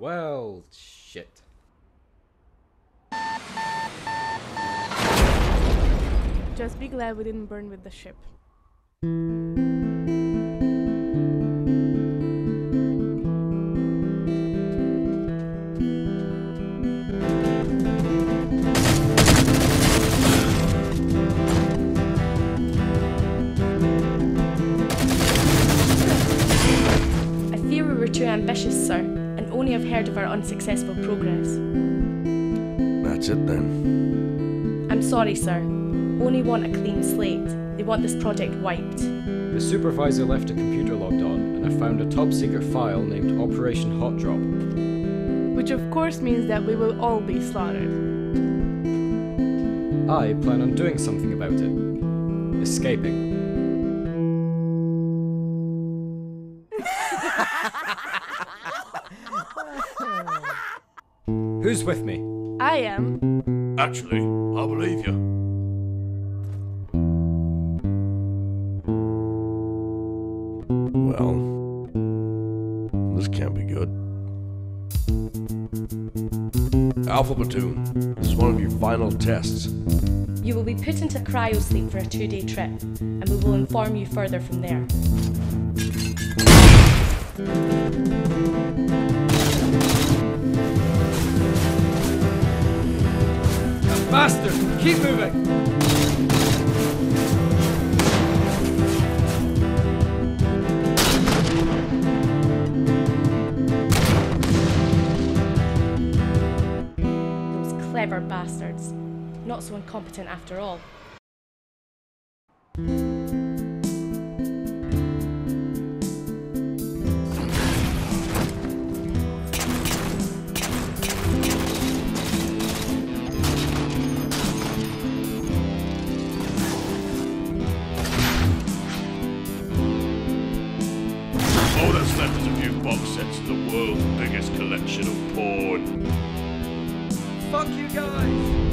Well, shit. Just be glad we didn't burn with the ship. I fear we were too ambitious, sir, and only have heard of our unsuccessful progress. That's it then. I'm sorry, sir. Only want a clean slate. They want this project wiped. The supervisor left a computer logged on, and I found a top secret file named Operation Hot Drop. Which of course means that we will all be slaughtered. I plan on doing something about it. Escaping. Who's with me? I am. Actually, I believe you. Well, this can't be good. Alpha Platoon, this is one of your final tests. You will be put into cryo sleep for a two day trip, and we will inform you further from there. Bastard! Keep moving! Those clever bastards. Not so incompetent after all. Left is a few box sets of the world's biggest collection of porn. Fuck you guys!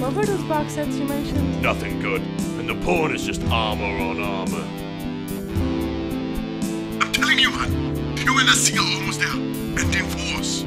What were those box sets you mentioned? Nothing good. And the porn is just armor on armor. I'm telling you, man. UNSC are almost there. And in force.